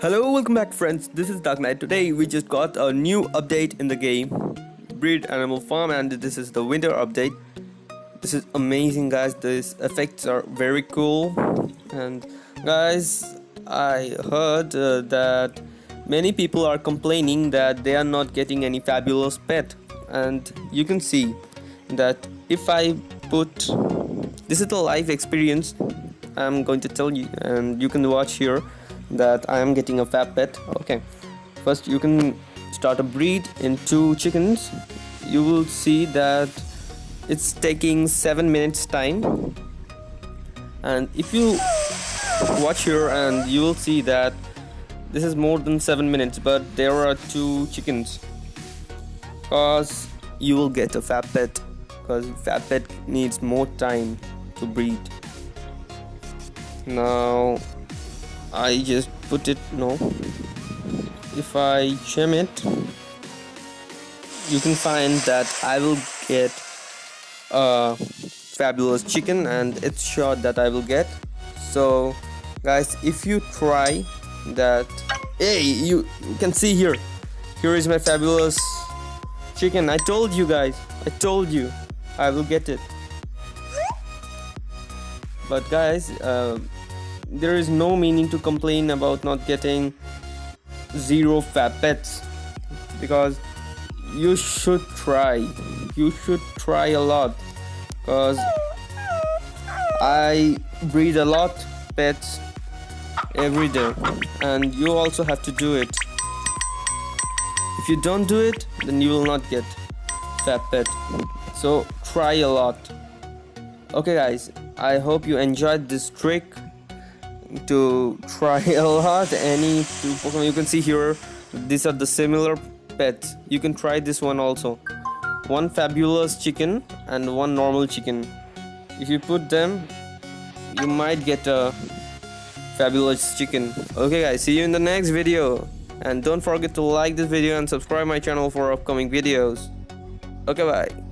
Hello, welcome back friends, this is Dark Knight. Today we just got a new update in the game, Breed Animal Farm and this is the winter update. This is amazing guys, these effects are very cool. And guys, I heard uh, that many people are complaining that they are not getting any fabulous pet. And you can see that if I put this is the live experience I'm going to tell you and you can watch here that I am getting a fab pet. Okay. First you can start a breed in two chickens. You will see that it's taking seven minutes time. And if you watch here and you will see that this is more than seven minutes but there are two chickens. Cause you will get a fab pet. Because fab pet needs more time to breed. Now I just put it no. If I gem it you can find that I will get a fabulous chicken and it's sure that I will get. So guys if you try that hey you, you can see here. Here is my fabulous chicken. I told you guys I told you I will get it. But guys uh, there is no meaning to complain about not getting zero fab pets. Because you should try. You should try a lot. Because I breed a lot pets every day. And you also have to do it. If you don't do it then you will not get fab pet. So try a lot. Okay guys. I hope you enjoyed this trick to try a lot any two Pokemon you can see here these are the similar pets. You can try this one also. One fabulous chicken and one normal chicken. If you put them you might get a fabulous chicken. Okay guys see you in the next video. And don't forget to like this video and subscribe my channel for upcoming videos. Okay bye